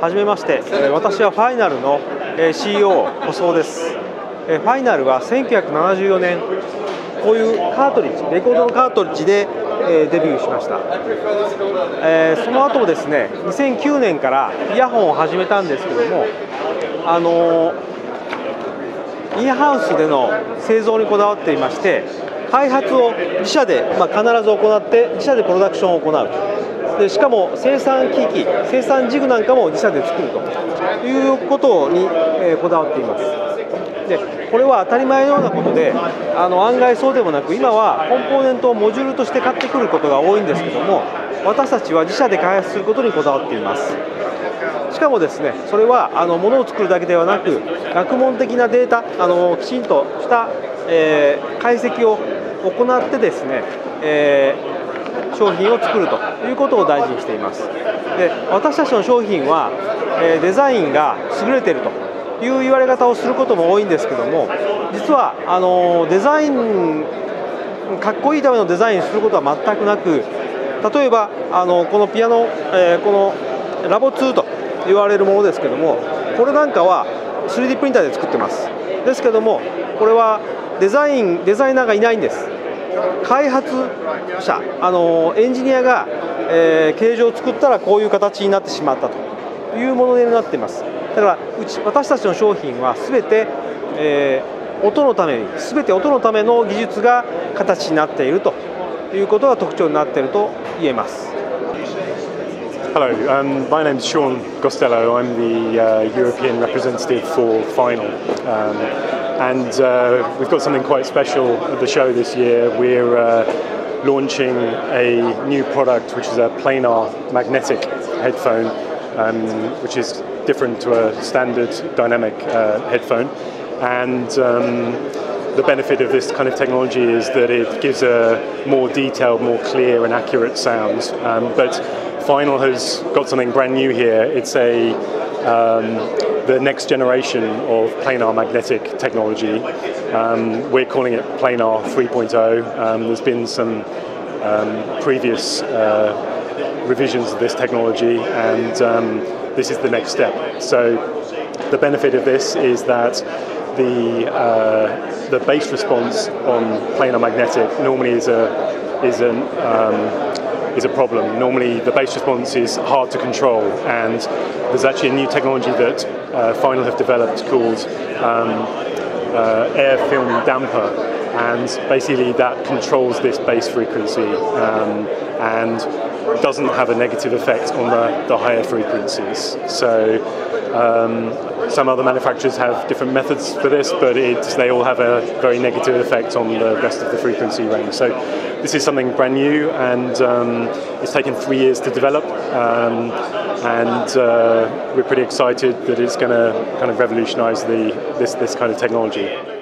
はじめまして。私はファイナルの CEO 細尾です。ファイナルは1974年。こういうカートリッジレコードのカートリッジでデビューしました。その後ですね2009年からイヤホンを始めたんですけどもあのインハウスでの製造にこだわっていまして開発を自社で、まあ、必ず行って自社でプロダクションを行うでしかも生産機器生産ジグなんかも自社で作るということに、えー、こだわっています。でこれは当たり前のようなことであの案外そうでもなく今はコンポーネントをモジュールとして買ってくることが多いんですけども私たちは自社で開発することにこだわっています。しかもですねそれはあの物を作るだけではなく学問的なデータあのきちんとした、えー、解析を行ってですね、えー、商品を作るということを大事にしています。で私たちの商品は、え、デザインが優れているという言われ方をすることも多いんですけども実はあのデザインかっこいいためのデザインすることは全くなく例えばあのこのピアノ、えー、このラボ2と言われるものですけどもこれなんかは 3D プリンターで作ってます。ですけどもこれはデザインデザイナーがいないんです。開発者あのエンジニアが、えー、形状を作ったらこういう形になってしまったというものになっていますだからうち私たちの商品はすべて、えー、音のためにすべて音のための技術が形になっているということが特徴になっていると言えます Hello, um, my name is Sean Gostello. I'm the uh, European representative for Final. Um, and uh, we've got something quite special at the show this year. We're uh, launching a new product which is a planar magnetic headphone, um, which is different to a standard dynamic uh, headphone. And um, the benefit of this kind of technology is that it gives a more detailed, more clear and accurate sound. Um, but Final has got something brand new here. It's a um, the next generation of planar magnetic technology. Um, we're calling it planar 3.0. Um, there's been some um, previous uh, revisions of this technology, and um, this is the next step. So the benefit of this is that the uh, the bass response on planar magnetic normally is a is an um, is a problem. Normally, the bass response is hard to control, and there's actually a new technology that uh, Final have developed called um, uh, air film damper, and basically that controls this bass frequency um, and doesn't have a negative effect on the, the higher frequencies. So um, some other manufacturers have different methods for this, but they all have a very negative effect on the rest of the frequency range. So this is something brand new, and um, it's taken three years to develop. Um, and uh, we're pretty excited that it's going to kind of revolutionise the this this kind of technology.